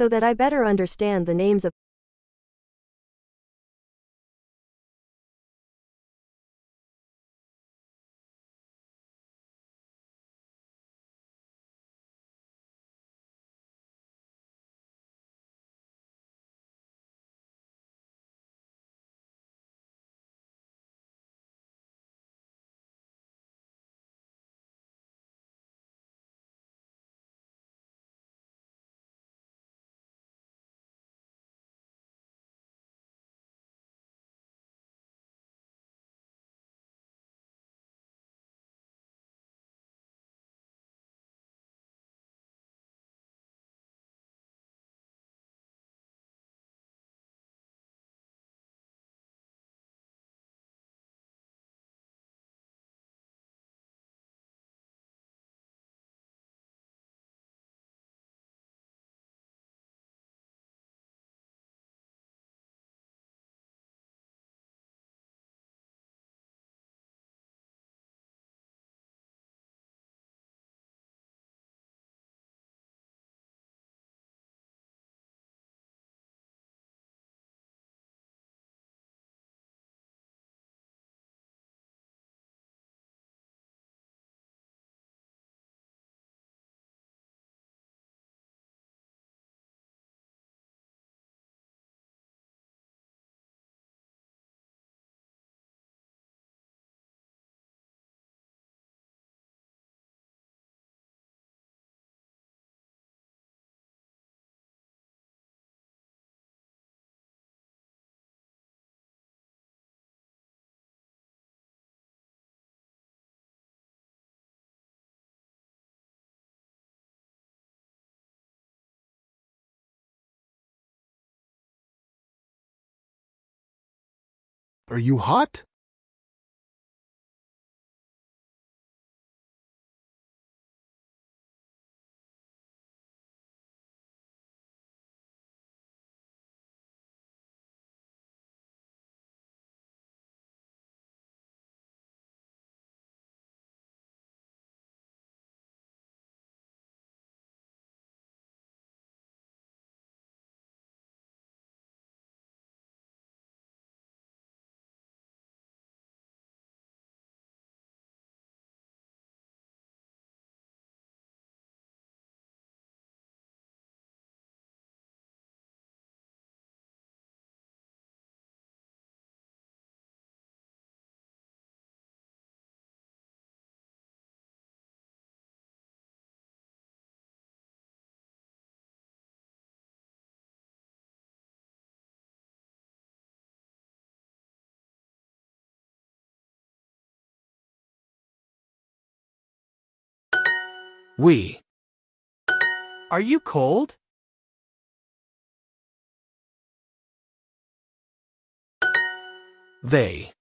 so that I better understand the names of Are you hot? We. Are you cold? They.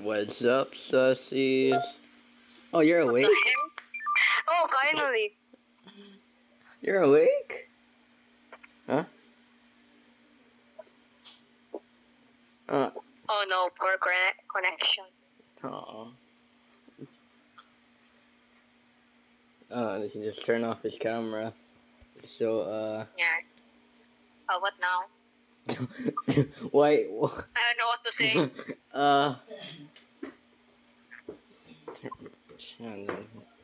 What's up, sussies? Oh, you're awake? Oh, finally. You're awake? Huh? Uh, Oh no, poor connection. aw. Uh, he can just turn off his camera. So, uh, Yeah. Oh, what now? why, I don't know what to say. uh,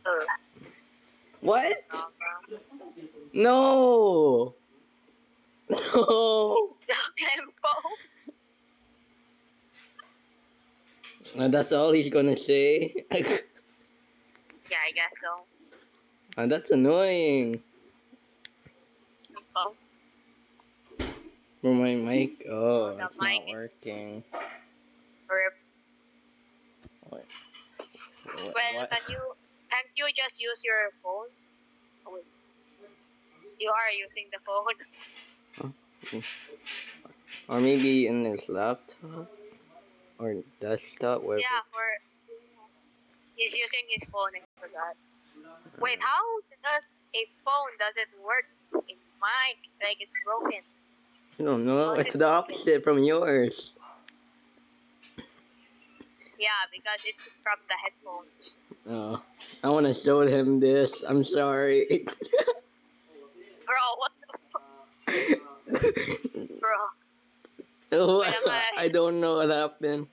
what? No! No! And that's all he's gonna say? Yeah, I guess so. and that's annoying. Oh, For my mic, oh, it's not working. rip. What? Well, what? can you can't you just use your phone? Oh. You are using the phone. Huh? Or maybe in his laptop or desktop. Where Yeah, for he's using his phone. I forgot. Wait, how does a phone doesn't work in mic? Like it's broken. I don't know. It's the opposite from yours. Yeah, because it's from the headphones. Oh, I want to show him this. I'm sorry. Bro, what the fuck, bro? Oh, Wait, I- don't know what happened.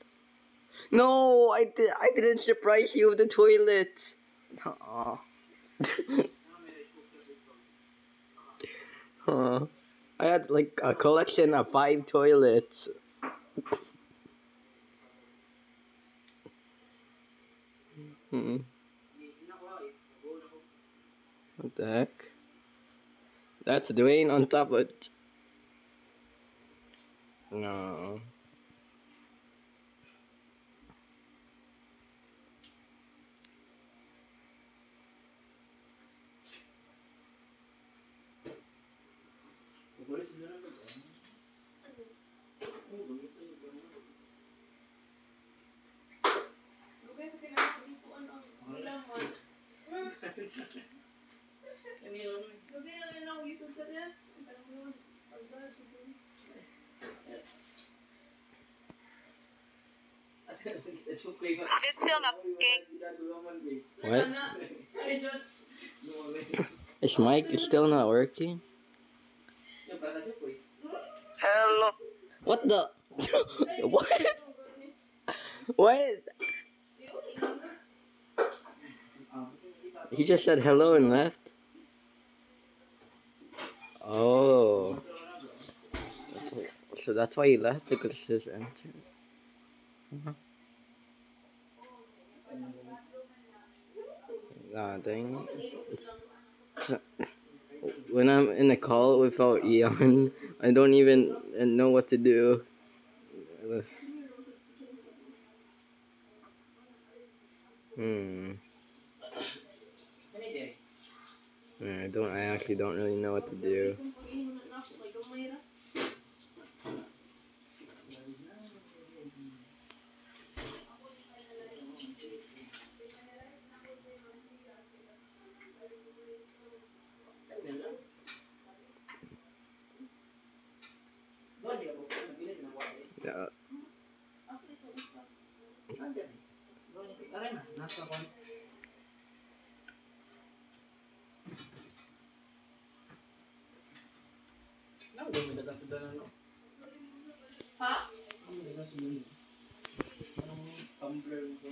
No, I did. I didn't surprise you with the toilet. Aw. Huh. I had like a collection of five toilets. Hmm. What the heck? That's Dwayne on top of. No. It's still not working. What? Is still not working? Hello. What the? what? What? He just said hello and left. Oh. So that's why he left because his answer. Nah, dang. When I'm in a call without Eon, I don't even know what to do. Hmm. Yeah, I don't. I actually don't really know what to do. Yeah. saudara-saudaraan no? Ha? Ano yung saudara-saudaraan? Anong tumbler mo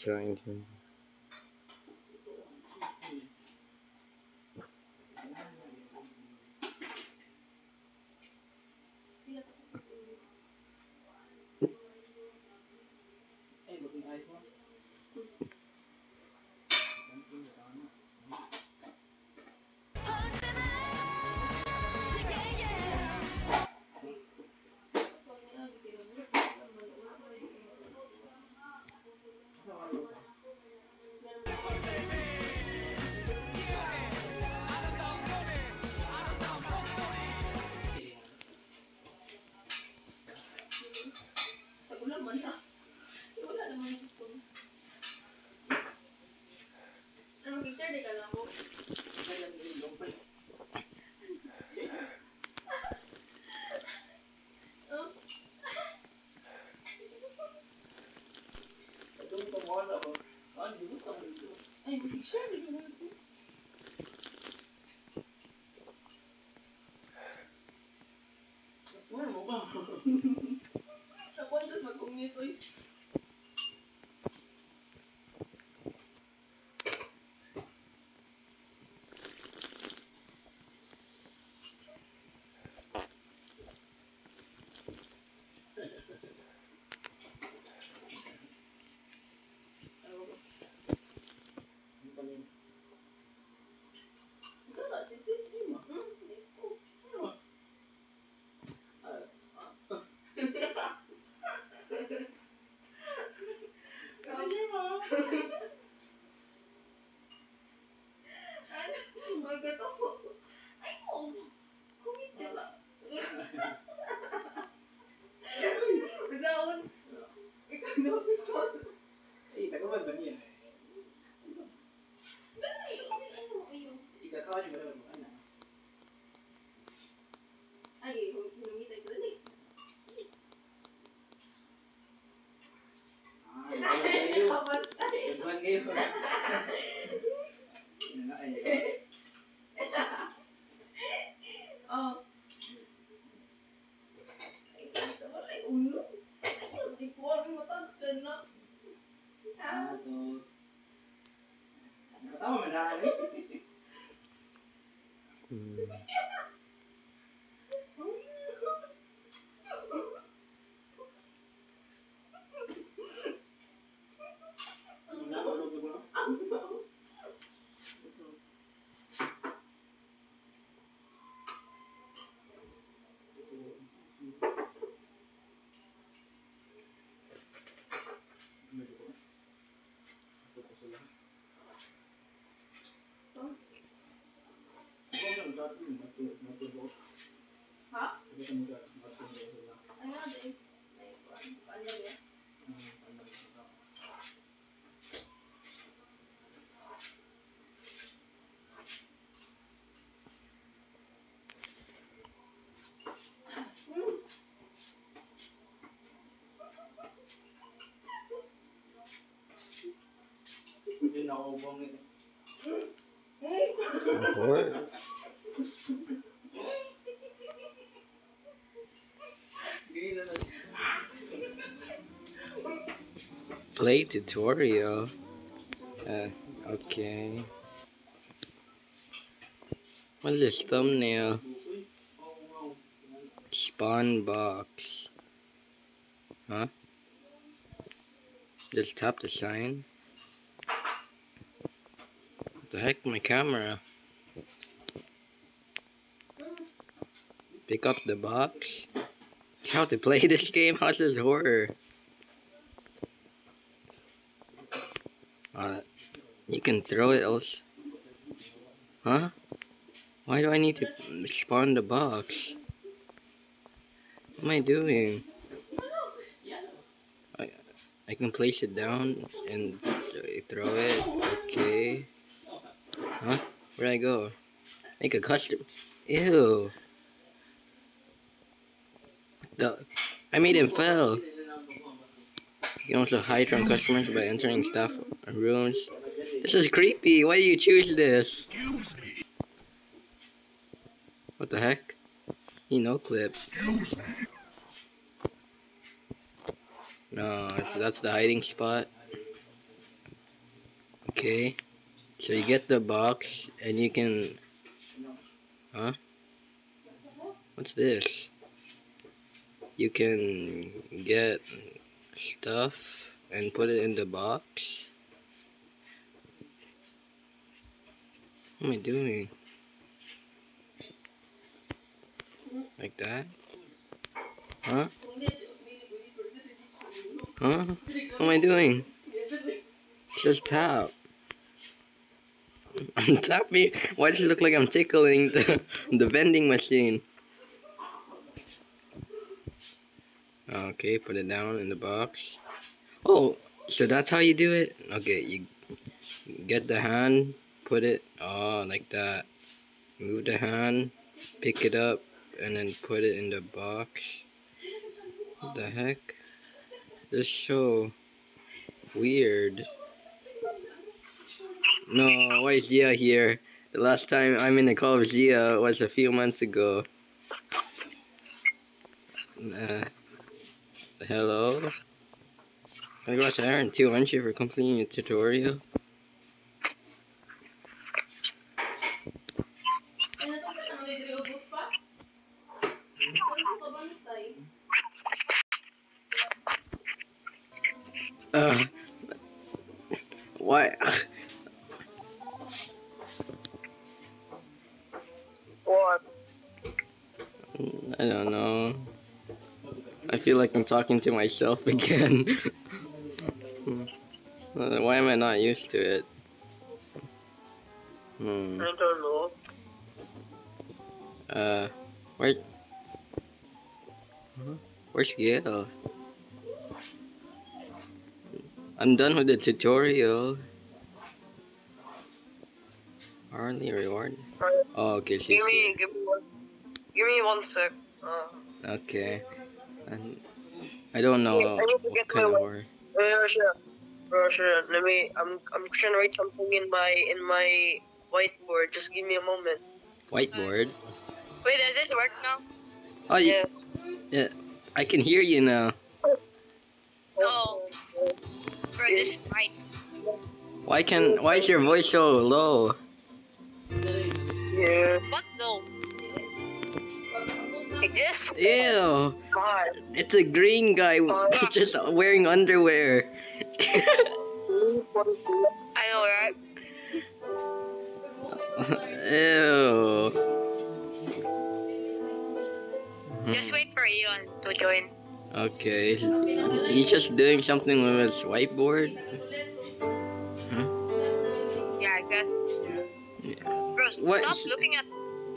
Giant. Ha? Ano din? Ay, palya Hindi na ako bang eh. Play tutorial. Uh, okay. What's this thumbnail? Spawn box. Huh? Just tap the sign. What the heck, my camera? Pick up the box. How to play this game? How's this horror? Uh, you can throw it else. Huh? Why do I need to spawn the box? What am I doing? I, I can place it down and throw it. Okay. Huh? Where'd I go? Make a custom. Ew. The, I made him fell. You can also hide from customers by entering staff rooms. This is creepy. Why do you choose this? What the heck? He no clip. No, that's the hiding spot. Okay. So you get the box and you can Huh? What's this? You can get stuff and put it in the box. What am I doing? Like that? Huh? Huh? What am I doing? Just tap. I'm tapping. Why does it look like I'm tickling the, the vending machine? Okay, put it down in the box. Oh, so that's how you do it? Okay, you get the hand, put it, oh, like that. Move the hand, pick it up, and then put it in the box. What the heck? This is so weird. No, why is Zia here? The last time I'm in the call of Zia was a few months ago. Uh, hello? I got Aaron too, aren't you, for completing the tutorial? Uh, why? What? I don't know. I feel like I'm talking to myself again. Why am I not used to it? Hmm. I don't know. Uh, where? Huh? Where's Gail? I'm done with the tutorial. Hourly reward. Oh, okay. Give me, here. give me one. Give me one sec. Uh, Okay. And I don't know Yeah, I need to get kind of my-. Russia, Russia. Let me. I'm. I'm trying to write something in my in my whiteboard. Just give me a moment. Whiteboard. Wait, does this work now? Oh, you, Yeah. I can hear you now. Why can? Why is your voice so low? Yeah. What though? Like this? Ew! God. It's a green guy just wearing underwear. I know, right? Ew. Just wait for Eon to join. Okay, he's just doing something with his whiteboard. What stop looking at.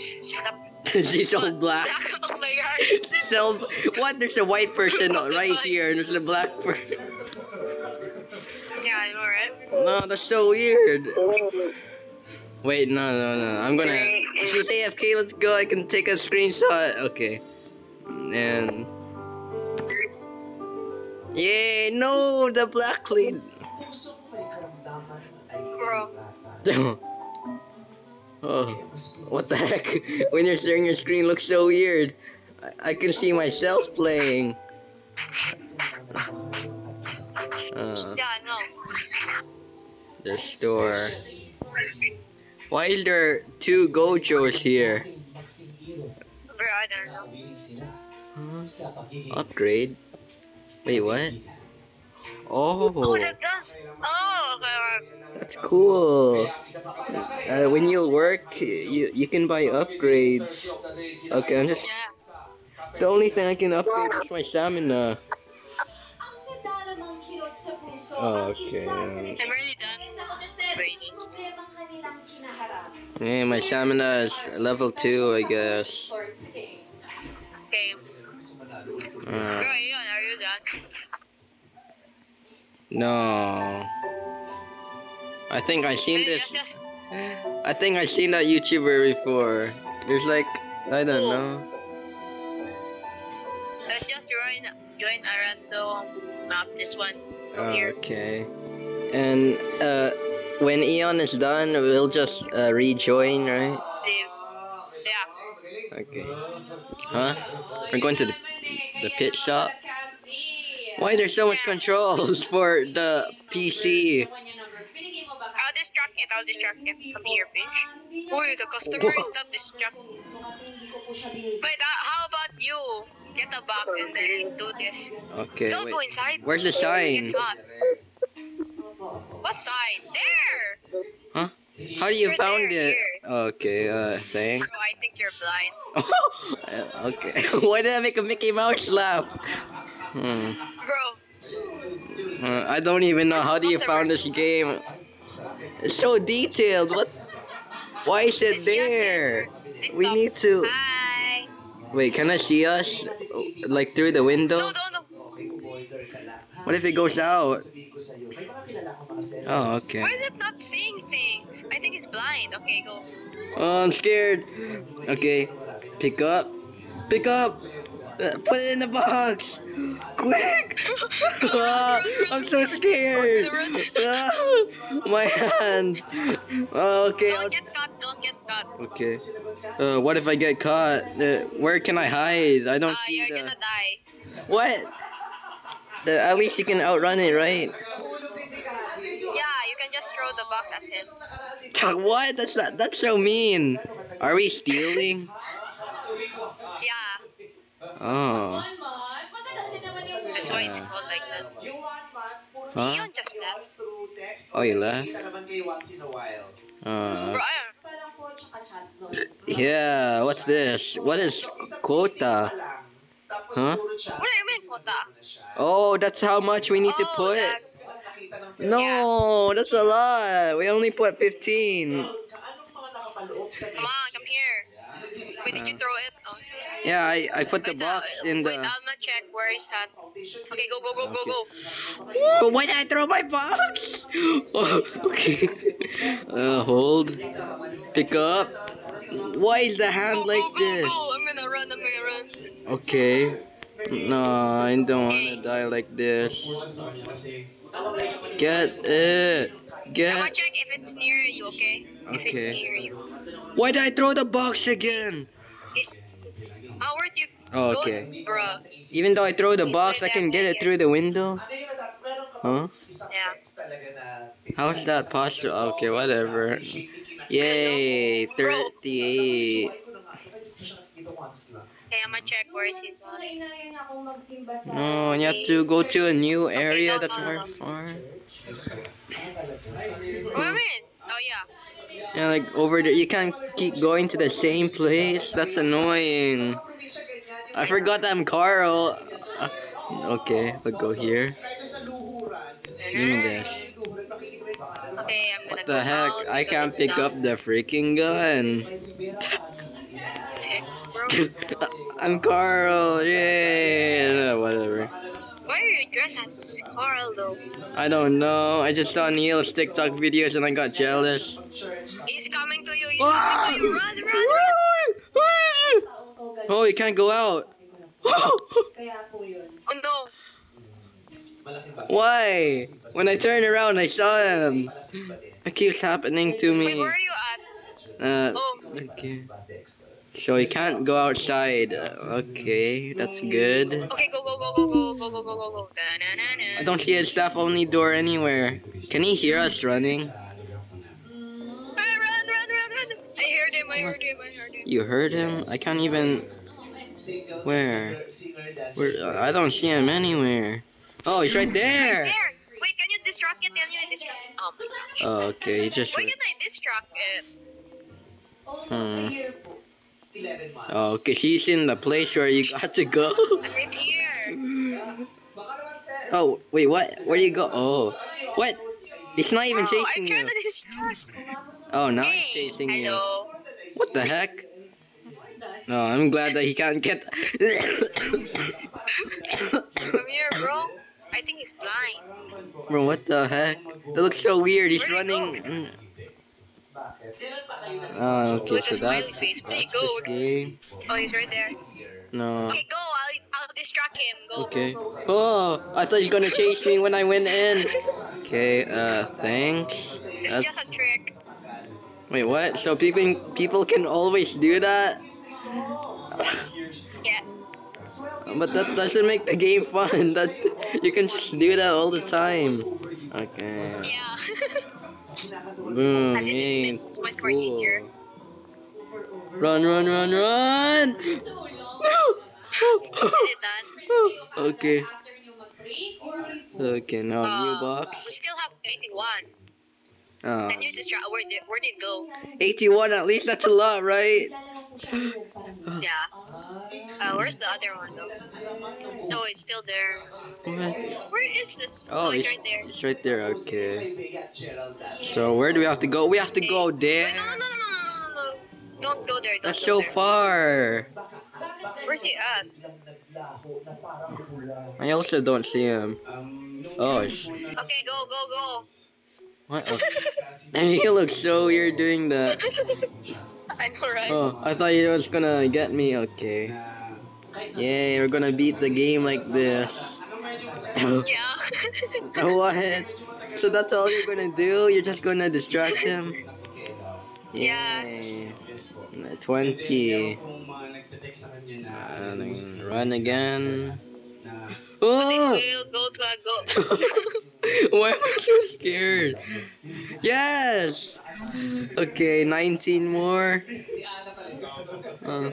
Stop. he's all black. oh my god. He's all, what? There's a white person oh right here, and there's a black person. Yeah, I know, right? No, that's so weird. Wait, no, no, no. I'm gonna. She's AFK. Let's go. I can take a screenshot. Okay. And. Yay! No, the black lead. Puso ko karamdaman ay Bro. bata. Oh, what the heck? When you're sharing your screen, looks so weird. I, I can see myself playing. Uh, Yeah, no. the store. Why is there two Gojos here? Bro, I don't know. Upgrade? Wait, what? Oh, Oh, that does. Oh, okay. that's cool. Uh, when you work, you you can buy upgrades. Okay, I'm just Yeah. the only thing I can upgrade is my stamina. Oh, okay. I'm really done. Hey, my stamina is level two, I guess. Okay. Uh, are you done? No. I think I seen this. Just, just, I think I seen that YouTuber before. There's like I don't know. let's just join, join a random map. This one. Here. Okay. And uh, when Eon is done, we'll just uh, rejoin, right? Yeah. Okay. Huh? We're going to the, the pit stop. Why there's so much controls for the PC? I'll distract it. I'll distract it. Come here, bitch. Boy, the customer is not distract. Wait, uh, how about you get a box and then do this? Okay. Don't go inside. Where's the sign? What sign? There. Huh? How do you Right found there, it? Okay. Uh, thanks. Bro, I think you're blind. okay. Why did I make a Mickey Mouse laugh? Hmm. Uh, I don't even know how do you found this game. It's so detailed. What? Why is it there? We need to. Hi. Wait, can I see us? Like through the window? No, no, no. What if it goes out? Oh, okay. Why is it not seeing things? I think it's blind. Okay, go. Oh, I'm scared. Okay, pick up, pick up. Put it in the box. Quick! Ah, I'm so scared. My hand. Oh, okay. Don't get caught. Don't get caught. Okay. Uh, what if I get caught? Uh, where can I hide? I don't Uh, see you're the. gonna die. What? At least you can outrun it, right? Yeah, you can just throw the box at him. What? That's not. That's so mean. Are we stealing? Oh. that's why it's called like that. Huh? Ian just left. Oh, you left? Kita naman kayo once in a while. Uh, yeah. What's this? What is quota? Huh? What do you mean, quota? Oh, that's how much we need to Oh, put. that's- No, that's a lot. We only put 15. Come on, come here. Wait, did you throw it? Oh. Yeah, I, I put the Wait, box uh, in Wait, the. Alma check where is that. Okay, go, go, go, go, go. But why did I throw my box? Oh, okay. Uh, hold. Pick up. Why is the hand Go, like go, go, this? go. I'm gonna run, I'm gonna run. Okay. No, I don't wanna die like this. Get it. I'm gonna check if it's near you, okay? If it's near you. Why did I throw the box again? It's... How where'd you Oh, okay. bruh? Even though I throw the box, I can get it through the window. Huh? Yeah. How's that possible? Okay, whatever. Yay, 38. Okay, I'm gonna check where is his on. No, you have to go to a new area that's very far. What do you? Oh yeah. Yeah, like over there, you can't keep going to the same place. That's annoying. I forgot that I'm Carl. Uh, okay, we'll go here. Give me this. Okay, What the heck? I can't pick up the freaking gun. I'm Carl. Yay! Whatever. Why are you dressed as Carl though? I don't know. I just saw Neil's TikTok videos and I got jealous. He's coming to you. He's Ah! coming to you. Run, run, run. Oh, you can't go out. Oh no. Why? When I turned around, I saw him. It keeps happening to Wait, me. where are you at? Uh, Oh, okay. So you can't go outside. Okay, that's good. okay, go, go, go, go, go, go, go, go, go, go. I don't see a staff only door anywhere. Can he hear us running? Ah, run, run, run, run! I heard him, I heard him, I heard him. You heard him? I can't even. Where? Where? I don't see him anywhere. Oh, he's right there. Wait, can you distract it? Can you distract Oh gosh. Oh, okay. He just. Why can I distract it? Hmm. 11 months. Oh, okay. He's in the place where you got to go. I'm right here. Baka naman, te. Oh, wait. What? Where do you go? Oh, what? He's not even Oh, chasing I'm you. trying to distract. Oh, now Hey, he's chasing you. What the heck? No, I'm glad that he can't get. Come here, bro. I think he's blind. Bro, what the heck? That looks so weird. He's Where'd running. go? Mm. Bakit? Kailan pa kayo nag- Oh, okay, so a that's, face. Where you that's go? this game. Oh, he's right there. No. Okay, go. I'll, I'll distract him. Go, Okay. Oh, I thought was gonna chase me when I went in. Okay, uh, thanks. It's That's, just a trick. wait, what? So people people can always do that? Yeah. But that doesn't make the game fun. That you can just do that all the time. Okay. Yeah. Boom. And this is Yay. it's much more easier. Run, run, run, run! Okay. Okay, now new Uh, box. We still have 81. Oh. Can you distract? Where did, where did it go? 81 at least, that's a lot, right? Yeah. Uh, where's the other one though? No, it's still there. What? Where is this? Oh, Oh, it's it's- right there. It's right there, okay. Kay Bea at Gerald dati. So where do we have to go? We have to go there. no, no, no, no, no, no, no, no. Don't go there. Don't That's go so there. far. Where's he at? Biglang naglaho na parang pula. I also don't see him. Um, Oh, sh- Okay, go, go, go. What? And he looks so weird doing that. I know, right? Oh, I thought he was gonna get me. Okay. Yay, we're gonna beat the game like this. Yeah. what? So that's all you're gonna do? You're just gonna distract him? Yeah. Yay. 20. Kung mga nagte-text sa kanya na, Uh, run again. Oh! We'll go to a go. Why am I so scared? Yes! Okay, 19 more. Uh?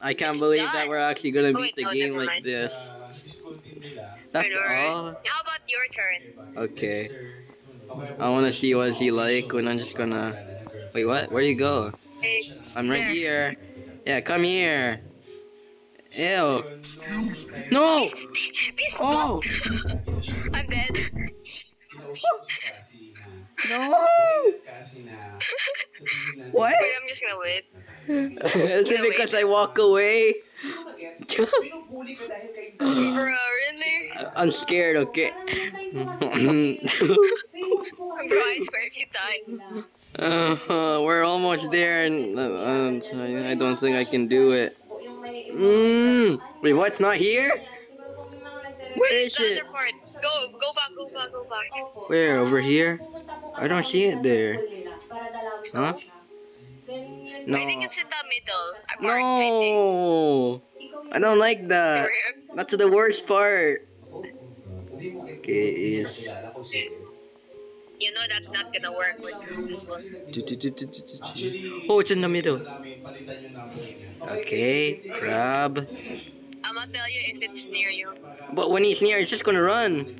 I can't believe that we're actually gonna Oh, beat the game like this. sa school team nila. That's all? How about your turn? Okay. I wanna see what he like when I'm just gonna... Wait, what? Where do you go? I'm right here. Yeah, come here. Ew. No! Peace, peace, Oh! I'm dead. Kinausap ko si Cassie na, No! wait, Cassie na, sabihin na, What? Wait, I'm just gonna wait. Is it because I walk away? Hindi ko magets. Binubuli ko dahil kay Bro, really? I'm scared, okay? Bro, I swear if you die. Uh, we're almost there, and uh, um, I I don't think I can do it. Mm. Wait, what's not here? Where is the it? other part. Go, go back, go back, go back. Where? Over here? I don't see it there. Huh? No. I think it's in the middle. Part, I think. No! I don't like that. That's the worst part. Okay, You know that's not gonna work with Oh, it's in the middle. namin palitan yung number. Okay, grab. I'm gonna tell you if it's near you. But when he's near, it's just gonna run.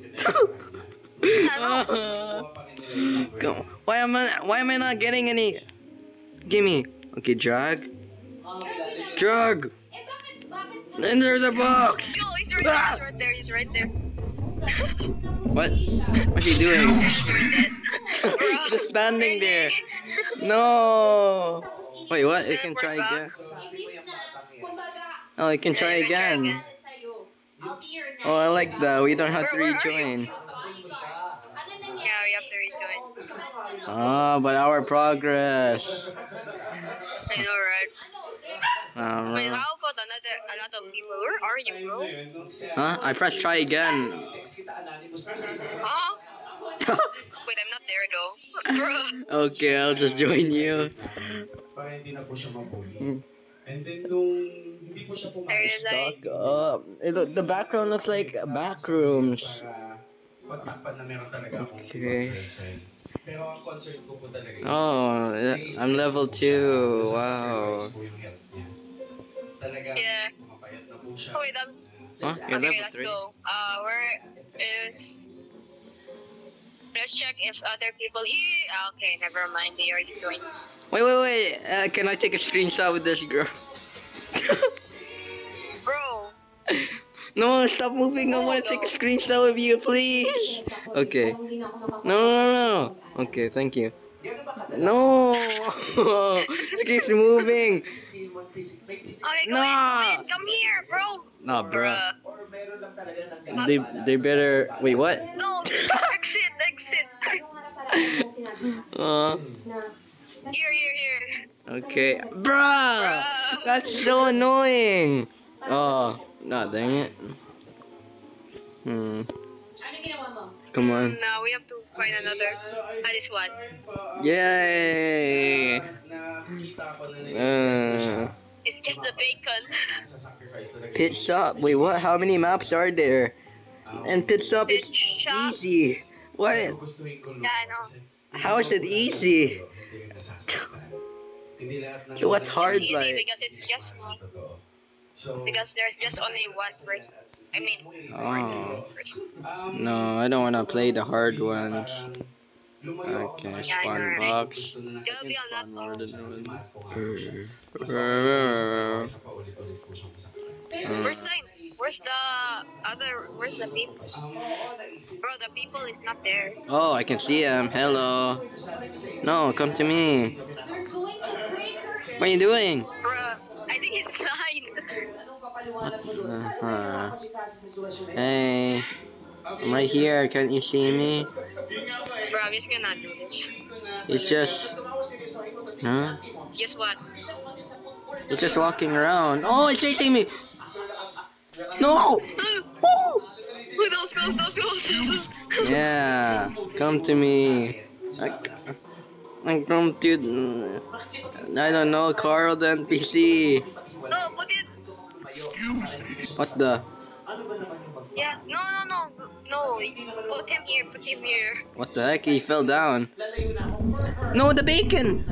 Go. Why am I? Why am I not getting any? Gimme. Okay, drag. Drag. And there's a box. Yo, he's right there, he's right there, he's right there. What? What's he doing? Just standing there. No. Wait, what? It can try again. Oh, it can try again. Oh, I like that. We don't have to Where- where are rejoin. Yeah, we have to rejoin. Ah, but our progress. I know, right? Uh, Wait, how about another, a lot of people? Where are you, bro? huh? I press try again. Text kita anonymous na Huh? Wait, I'm not there though. Bro. okay, I'll just join you. Para hindi na po siya mabuli. And then nung hindi po siya There like, up. It the background looks like backrooms. para pagtakpan na meron talaga akong Okay. Pero ang concern ko po talaga is Oh, I'm level 2. Wow. Po yung health niya. Talaga, Yeah. mapayat na po siya. Oh, wait, um, Huh? You're okay, level let's 3? go. Uh, where is... Let's check if other people... You... Okay, never mind. They already joined. Wait, wait, wait. Uh, can I take a screenshot with this girl? Bro, no, stop moving. I want to take a screenshot with you, please. Okay. No, no, no. Okay, thank you. No. it keeps moving. Okay, go No. in, go in. Come here, bro. Nah, bro. Bruh. Or meron lang talaga ng They they better wait. What? No, exit, exit. Uh, Here, here, here. okay, bruh. That's so annoying. Oh, nah, dang it. Hmm. Come on. Now we have to find another. Ah, this one. Yay. Nakita ko na nilistress ko siya. Uh, It's just the bacon. Sacrifice pit stop. Wait, what? How many maps are there? And pit stop is shop. easy. What? Yeah, I know. How is it easy? Hindi rin nasasaktan. Hindi lahat ng So what's hard It's easy like? because it's just one. Because there's just only one person. I mean, Oh. No, I don't wanna play the hard ones. parang lumayo ako sa Okay, spawn box. Gusto na ng- There'll be a lot More than Siya si one. Marco nga po siya. Mas okay po siya paulit-ulit po siyang masaktan. Where's the Where's the other? Where's the people? Bro, the people is not there. Oh, I can see him. Hello. No, come to me. What are you doing? Bro, I think he's blind. Hey, I'm right here. Can't you see me? Bro, I'm just gonna do this. It's just, huh? Just what? It's just walking around. Oh, it's chasing me. No. Yeah, come to me. I, I come to. I don't know, Carl the NPC. No, put it. What the? Yeah, no, no, no, no. Put him here. Put him here. What the heck? He fell down. No, the bacon.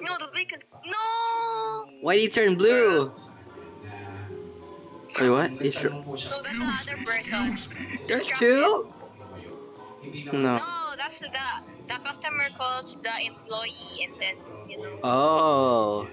No, the bacon. No. Why did he turn blue? Wait, what? He's No, that's the other person. There's two? No. No, that's the the customer calls the employee and then you know. Oh.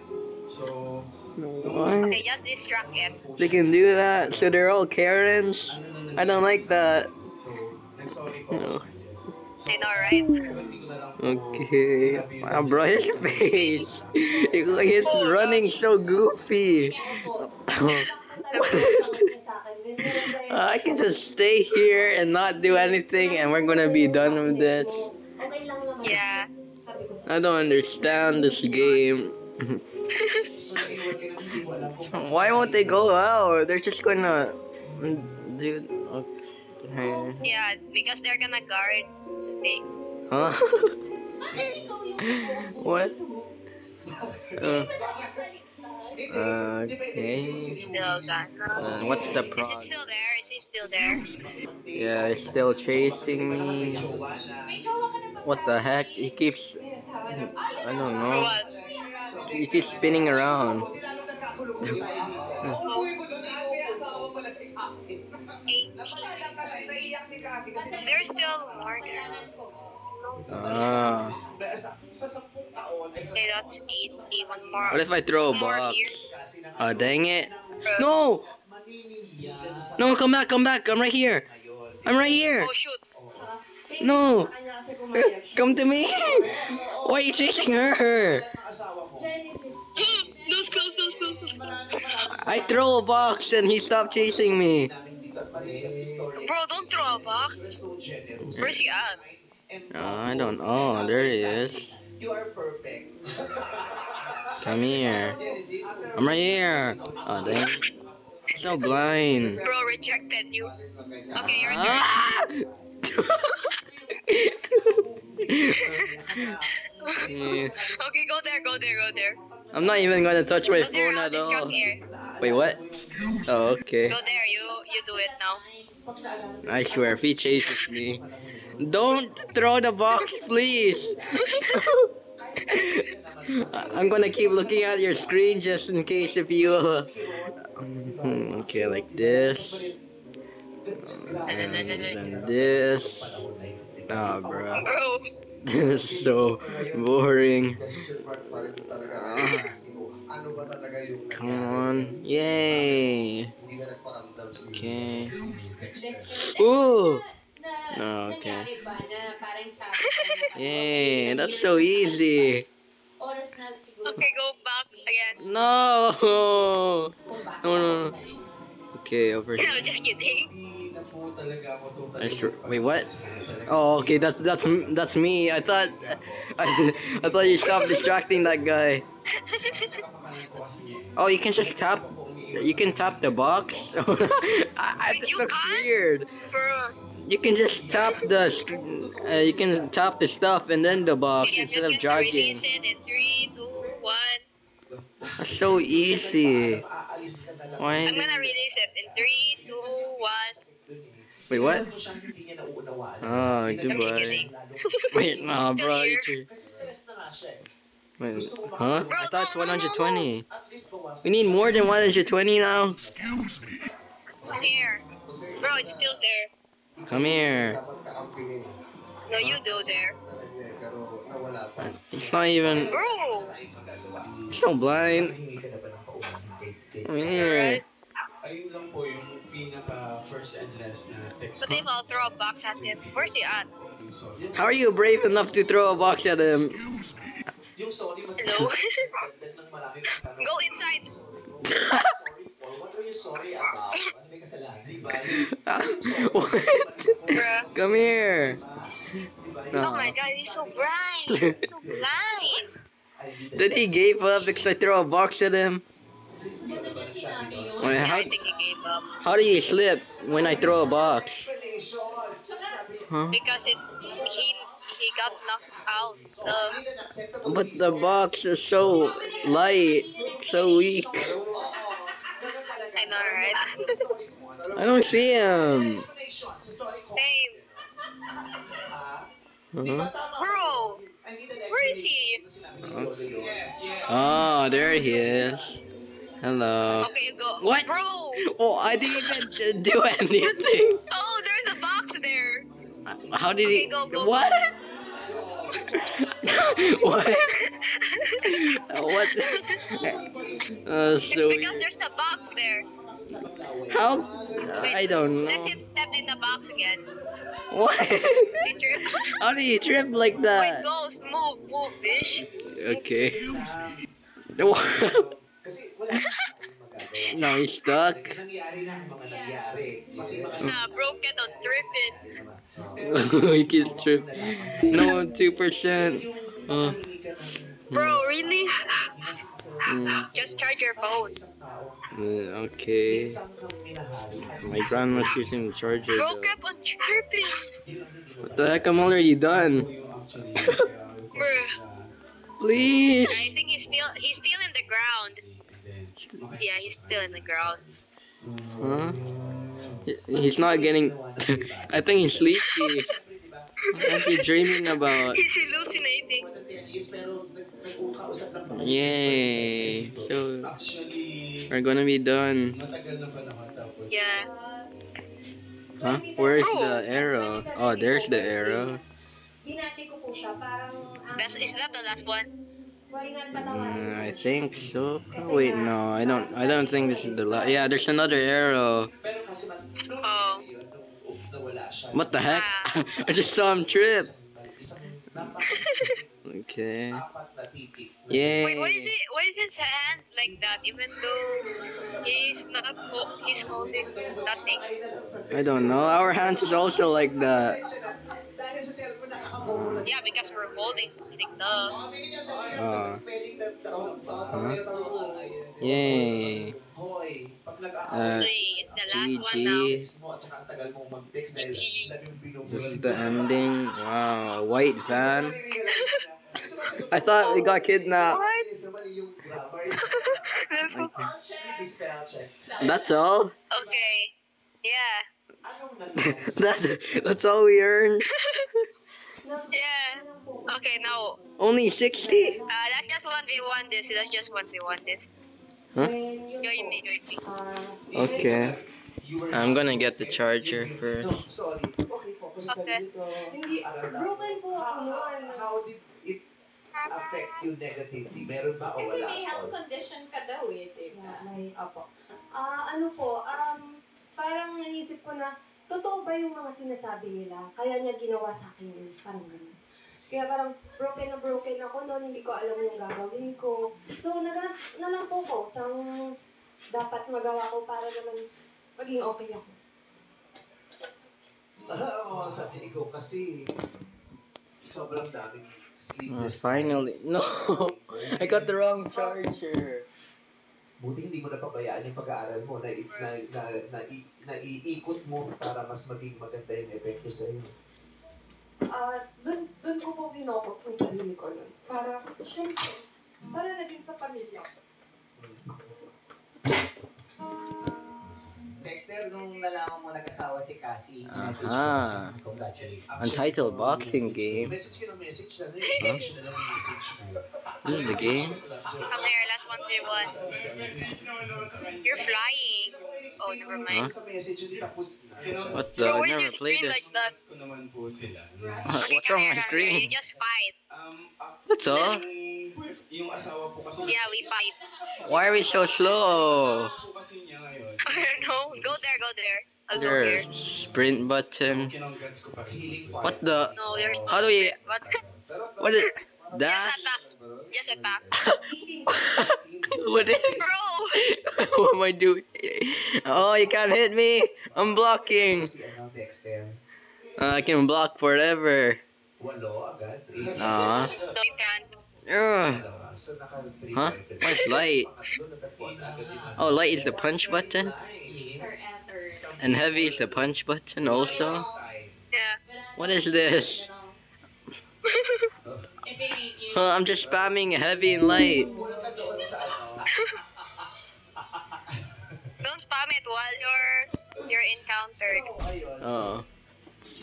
So, What? Okay, just distract him. They can do that? So they're all Karens? I don't like that. so, nag-sorry ko ako sa kanya. So, I know, right? kung hindi ko na lang po Okay. Wow, bro, his face. He's oh, running so goofy. I can just stay here and not do anything and we're gonna be done with this. Yeah. I don't understand this game. So, naiwan ka na hindi mo alam kung Why won't they go out? They're just gonna... Dude, okay. Yeah, because they're gonna guard the thing. Huh? what? Uh, okay. Uh, what's the Is he problem? still there? Is he still there? Yeah, he's still chasing me. What the heck? He keeps... I don't know. He keeps spinning around. Eight. Is there still more there? Ah. Sa sampung taon, ay sa Okay, that's eight. Eight, more. What if I throw a box? Oh, dang it. No! No, come back, come back. I'm right here. I'm right here. Oh shoot. No. Come to me. Why are you chasing her? Ang asawa Those close, those close. I throw a box and he stopped chasing me. namin dito at marinig ang story. Bro, don't throw a box. You're. Where's he at? And Oh, I don't know. There he is. You are perfect. Come here. I'm right here. Oh, dang. So blind. Bro rejected you. Okay, your turn. Ah! Okay, go there, go there, go there. I'm not even gonna touch my Go there, phone I'll at all. here. Wait, what? Oh, okay. Go there, you you do it now. I swear, if he chases me, don't throw the box, please. I'm gonna keep looking at your screen just in case if you. Uh, okay, like this. And then this. Ah, bro. Bro, is so boring. Come on. Yay. Okay. Ooh. Oh, okay. Yay, that's so easy. okay, go back again. No. No, no. no. Okay, over here. No, just kidding. I sure. Wait, what? Oh, okay. That's that's that's me. I thought I, I thought you stopped distracting that guy. Oh, you can just tap. You can tap the box. I, I, Wait, looks weird. You can just tap the. Uh, you can tap the stuff and then the box okay, instead of gonna jogging. in three, two, one. That's so easy. Why? I'm gonna release it in three, two, one. Wait, what? Oh, I'm just goodbye. kidding. Wait, no, Still bro. you ah, Wait, huh? I thought it's no, no, no, 120. We need more than 120 now. Come here. Bro, it's still there. Come here. No, you do there. It's not even. Bro! It's so blind. Come here. Ayun lang po yung pinaka first and last na text What if I'll throw a box at him? Where's he at? How are you brave enough to throw a box at him? Yung sorry mas Hello? dagdag ng maraming tanong. Go inside! Sorry what are you sorry about? Ano may kasalanan? Di ba? Yung What? Bruh. Come here. Oh my god, he's so blind! so blind! Did he gave up because I throw a box at him? Wait, how, I think he gave up. how do you slip when I throw a box? Huh? Because it he he got knocked out. So But the box is so light, so weak. I know, right? I don't see him. Same. Uh-huh. Bro! Where is he? Oh, there he is. Hello. Okay, you go. What? Bro! Oh, I didn't even do anything. Oh, there's a box there! How did Okay, he? go, go, what? what? what? Uh, It's so because there's a box there. how? I don't know. Let him step in the box again. What? He trip. How do you trip like Wait, that? ghost, move, move, fish. Okay. Kasi wala na magagawa. now he's stuck. Nangyari na ang mga nangyari. Pati mga Nah, bro, get on tripping. he can trip. No, two percent. Uh, Bro, really? mm, Just charge your phone. uh, okay. My grandma's using the charger. Bro, though. kept on tripping. What the heck? I'm already done. Bro, Please. I think he's still he's still in the ground. Yeah, he's still in the ground. Huh? He's not getting. I think he's sleepy. What's he dreaming about? He's hallucinating. Yay! So Actually, we're gonna be done. matagal na panahon tapos. Yeah. Huh? Where's the oh. arrow? Oh, there's the arrow. Binati ko po siya, parang ang That's is that the last one? Why not patawarin Mm, I think so. Oh, wait, no, I don't. I don't think this is the last. Yeah, there's another arrow. Pero kasi man, nung Oh. yun, nung nawala siya. What the heck? I just saw him trip. Okay. apat na titik. na Yay. Wait, why is it? Why is his hands like that? Even though he's not, he's holding nothing. I don't know. Our hands is also like that. Dahil sa cellphone nakakabobo na. Yeah, because we're holding something. Duh. Tawag Huh? Yay. Hoy, pag nag-aaway Uh, Three. It's the last one GG. now. text mo at saka ang tagal mong mag-text dahil G. daming This is the ending. Wow, white van. I thought we got kidnapped. What? yung grammar. Spell check. That's all? Okay. Yeah. Anong nangyari sa That's that's all we earned. Yeah. Okay, now Only sixty. uh, let's just one v one this. Let's just one v one this. Huh? Join me, join me. Okay. I'm gonna get the charger No, first. sorry. Okay, affect you negatively? Meron ba o Kasi wala? may health condition ka daw eh, di ba? Opo. Ah, ano po, um, parang naisip ko na, totoo ba yung mga sinasabi nila? Kaya niya ginawa sa akin yun. Parang ganun. Kaya parang broken na broken ako noon, hindi ko alam yung gagawin ko. So, naghanap na lang po ko ng dapat magawa ko para naman maging okay ako. Oo, sabi ko kasi sobrang daming Uh, finally, nights. no, I got the wrong charger. Buti hindi mo napabayaan yung pag-aaral mo na, na, na, na, i- na iikot mo para mas maging maganda yung epekto sa iyo. Ah, dun, dun ko po pinopos yung sarili ko nun. Para, syempre, para naging sa pamilya ko. Dexter, nung nalaman mo nag-asawa si Cassie, message Aha. mo siya, congratulate. Untitled boxing game. Message ka ng message na yung explanation na lang yung message mo. This is the game. Come here, last one v one. You're flying. Oh, never mind. Sa message hindi tapos na. What the? Bro, I where's never played screen this. like that? ko naman po sila. What's wrong here, with my come. You screen? just fight. Um, ah, What's all? yung asawa po kasi Yeah, we fight. Why are we so slow? po kasi niya ngayon. I don't know. Go there, go there. I'll go There's here. sprint button. Kinongrats ko pa rin. Healing What the? No, there's no How do we? sprint, What? What is Just dash? attack. Just attack. what is? Bro! what am I doing? Oh, you can't hit me. I'm blocking. Si ano, Dexter. Uh, I can block forever. Walo agad. Ah. No, you can't. Ugh. Dalawa. So, naka Huh? Where's light? Pangatlo, natagpuan na agad yung ano. Oh, light is the punch button, and heavy is the punch button also. Yeah. What is this? If it ain't you, Huh, I'm just spamming heavy and light. Wala ka doon sa ano. Don't spam it while you're you're encountered. Oh,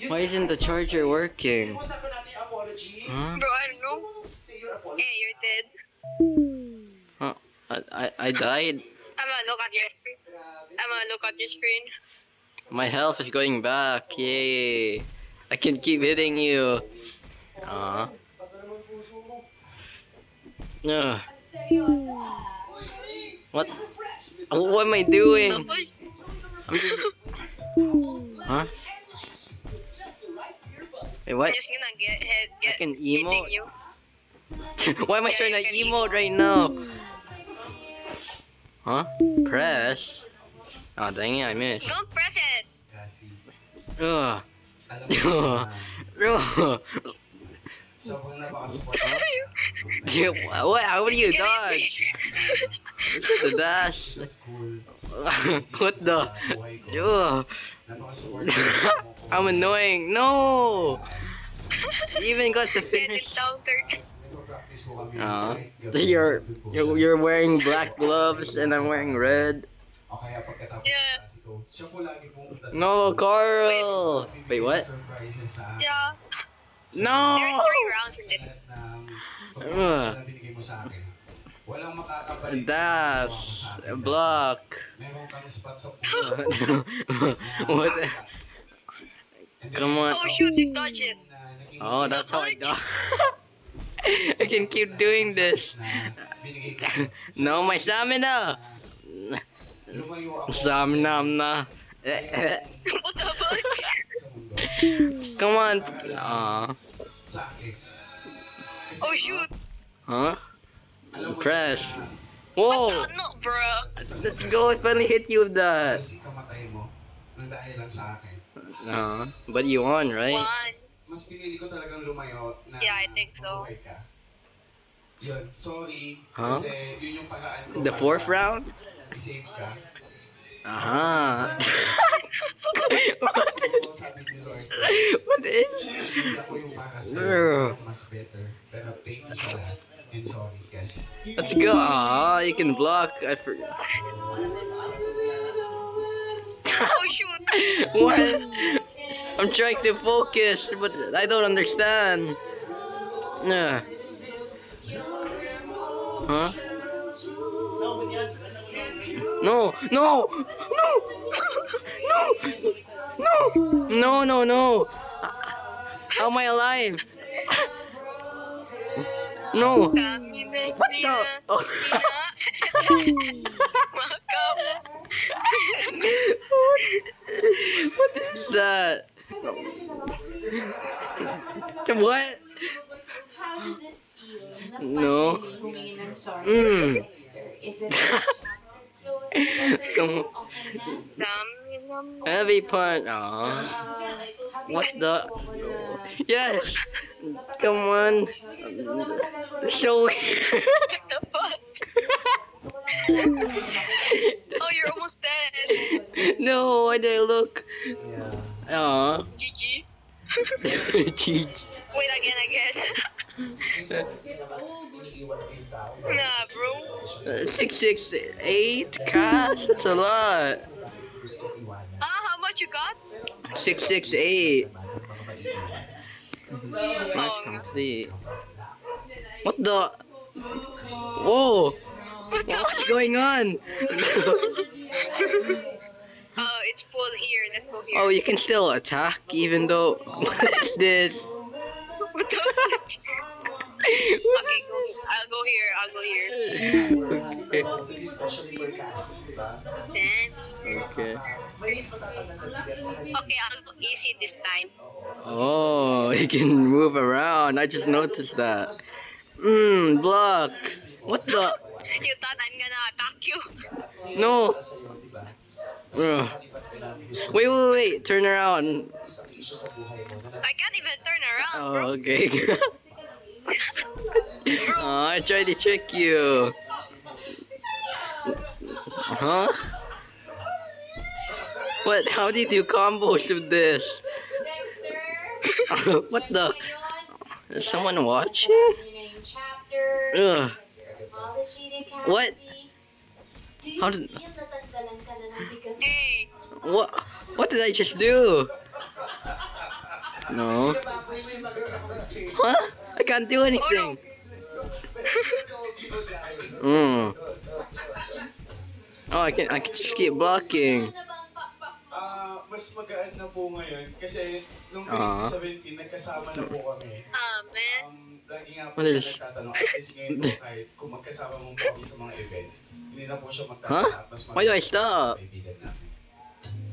why isn't the charger working? Usapan natin yung apology. Huh? Bro, I don't know. You wanna say your apology? Hey, you're dead. I I, I died. I'm gonna look at your screen. I'm gonna look at your screen. My health is going back. Yay! I can keep hitting you. Uh. Ugh. What? Oh, what am I doing? I'm just. Huh? Wait, what? just gonna get hit. I Get can emote. Why am I Yeah, trying to emote right now? Huh? Press. Oh dang it, I missed. Don't press it. Ugh. Ugh. naman, sobrang napaka-support. Dude, what? How do you dodge? The dash. What the? Ugh. I'm annoying. No. Even got to finish. encountered. Nagpa-practice po kami. Uh, you're you're you're wearing black gloves and I'm wearing red. O kaya pagkatapos Yeah. ng klase ko, siya po lagi pumunta sa No, school. Carl. Wait, what? Surprises sa Yeah. No. There's three rounds in this. lahat ng Ugh. na binigay mo sa akin. Walang makakabalik. ng sa Dash. akin. Block. Meron kang spot sa puso. what? And Come on. Oh shoot, you dodge it. Oh, that's how I dodge. I can keep doing this. na binigay ko sa- No, my stamina. Lumayo ako Stamina na. What the fuck? Come on. Aw. Sa akin. Kasi, Oh shoot. Huh? alam mo Press. na Whoa. Oh no, bro. Let's go. I finally hit you with that. Kasi kamatay mo nang dahil sa akin. Uh, but you won, right? One. Mas pinili ko talagang lumayo na Yeah, I think so. mabuhay ka. Yun, sorry. Huh? Kasi yun yung paraan ko. The fourth round? I-save ka. Aha. So, sabi ni Lord, what is? hindi ako yung para sa Ugh. mas better. Pero thank you sa lahat. And sorry, guys. Let's go. Aw, you can block. I forgot. Oh shoot. what? I'm trying to focus, but I don't understand. Yeah. Huh? No, no, no, no, no, no, no, no. How am I alive? No. What the? Oh. what is that? What? How does it feel No. Mm. Come- okay na? Heavy punch. Aw. What the? Yes. Come on. So. oh, you're almost dead. no, why did I look? Yeah. Aw. GG. Jeez. Wait, again, again. Minsan, hindi naman iniiwan mo yung tao. nah, bro. Six six eight cash. That's a lot. Ah, how much you got? Six six eight. Naman ng mga maiiwan. Match complete. What the? Whoa! What's going on? Oh, it's full here. Let's go here. oh, you can still attack even though. What is this? What the fuck? okay, go. I'll go here. I'll go here. We're having a lot to be especially for Cassie, di ba? Then, Okay. May matatanggal na bigat sa kanya. okay, I'll go easy this time. Oh, you can move around. I just noticed that. Mmm, block. What's the? You thought I'm gonna attack you? No. Para sa'yo, di ba? Ugh. Maliban ka lang, gusto Wait, wait, wait. Turn around. isang issue sa buhay mo na I can't even turn around, bro. Oh, okay. oh, I tried to trick you. Huh? What? How do you do combos with this? What the? Is someone watching? yun na yung chapter, Ugh. etymology ni Cassie. What? How did- feel natanggalan ka na ng bigat? Hey, What? What did I just do? No. Huh? I can't do anything. Mm. Oh, I can. I can just keep blocking. Ah, mas magaan na po ngayon kasi nung Ah. 2017 nagkasama na po kami. man. Um, lagi nga po siya nagtatanong at least ngayon po kahit kung magkasama mo po kami sa mga events, hindi na po siya magtatanong Huh? at mas Why do I stop? ang kaibigan namin.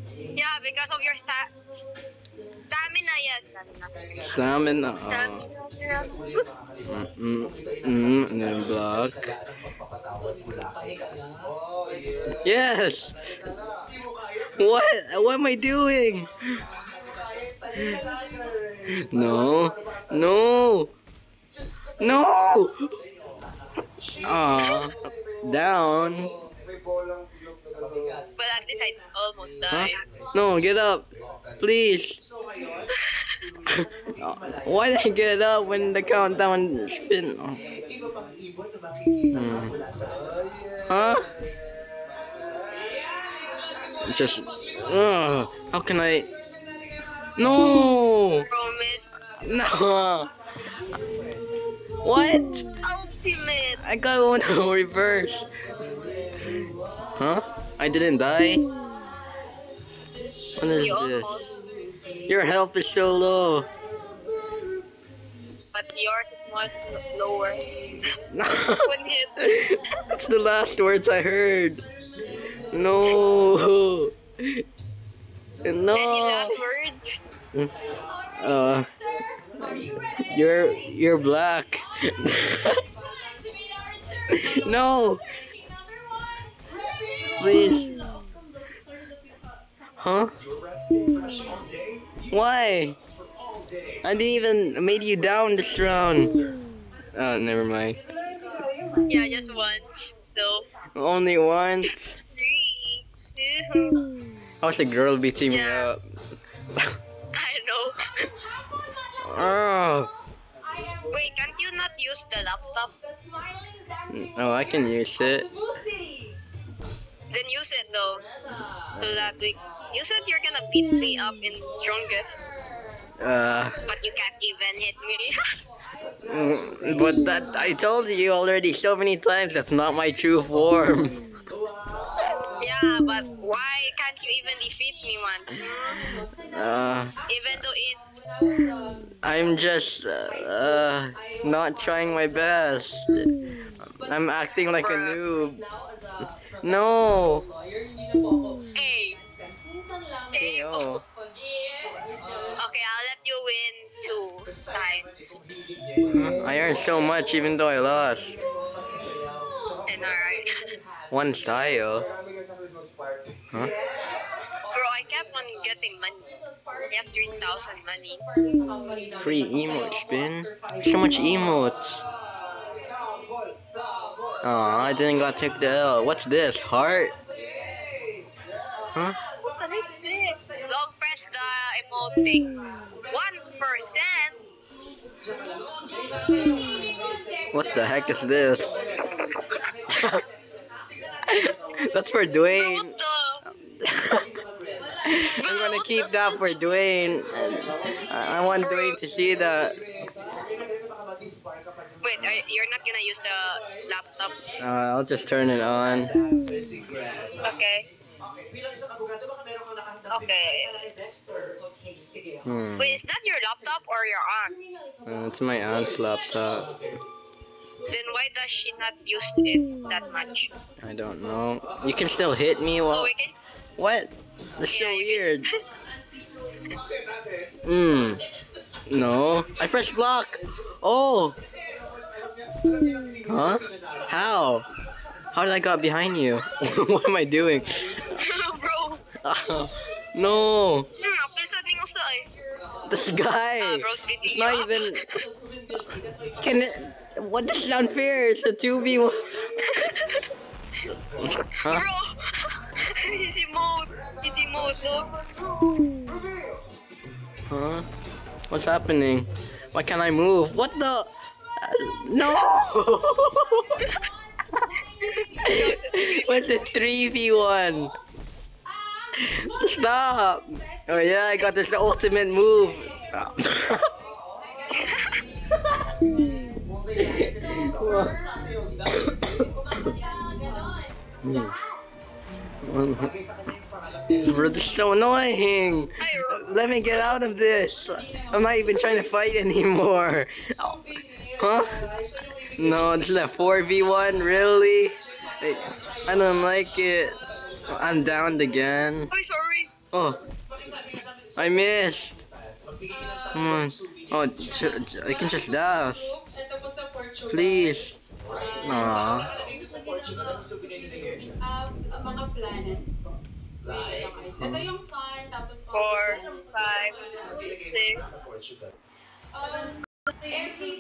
Yeah, because of your sta stamina, yes. Stamina. Stamina. Stamina. Mm, mm, mm, and then block. Kailangan ng pagpapatawad mula kay Cassie. Yeah. Yes. Hindi mo kaya. What? What am I doing? Hindi mo kaya. No. No. No. Ah. Down. But at least I almost Huh? No, get up. Please. Why did I get up when the countdown spin? Oh. Iba pang ibon na makikita ka Hmm. Huh? Just. Ugh. How can I? No. Promise. No. What? Ultimate. I got one reverse. Huh? I didn't die? What is You this? Your health is so low. But yours is much lower. One hit. That's the last words I heard. No. No. Any last words? Uh, you're you're black. no. Please. Huh? Why? I didn't even made you down this round. Oh, never mind. Yeah, just once. So, Only once. three, two. How's the girl beating me up? I know. Oh. Wait, can't you not use the laptop? Oh, I can use it. Then use it. though. So that we. You said you're gonna beat me up in strongest, Uh, but you can't even hit me. mm, but that I told you already so many times. That's not my true form. yeah, but why can't you even defeat me once? Hmm? Uh, Even though it. I'm just uh, uh, not trying my best. I'm acting like a noob. No. Hey. Hey. Oh. Okay, I'll let you win two times. Mm-hmm. I earned so much even though I lost. And alright. One style. Huh? Bro, I kept on getting money. I have 3,000 money. Free emote spin. So much emotes. Aw, I didn't got take the L. What's this? Heart? Huh? What is this? Long press the emote thing. 1%? What the heck is this? That's for Dwayne. I'm gonna keep that for Dwayne. I I want Dwayne to see that. Wait, you're not gonna use the laptop? Uh, I'll just turn it on. Okay. Okay. Hmm. Wait, is that your laptop or your aunt? Uh, it's my aunt's laptop. Then why does she not use it that much? I don't know. You can still hit me Oh, while. we can. What? That's so weird. Hmm. No. I pressed block. Oh. Huh? How? How did I got behind you? what am I doing? Bro. no. Episode ni Usa. This guy. Bro's beating It's not even. Can it? What? This is unfair. It's a two v one. Huh? Bro! He's emote. He's emote, look. Huh? What's happening? Why can't I move? What the? Uh, no! What's a 3v1? Stop! Oh yeah, I got this ultimate move. Bro, this is so annoying. Let me get out of this. I'm not even trying to fight anymore. Huh? No, this is a 4v1, really? I don't like it. I'm downed again. Oh, sorry. Oh, I missed. Come on. Oh, I can just dash. Ito po sa Portugal. Please. Aww. Um, mga planets po. Ito yung sun, tapos mga Four, planets. five, six. Um, every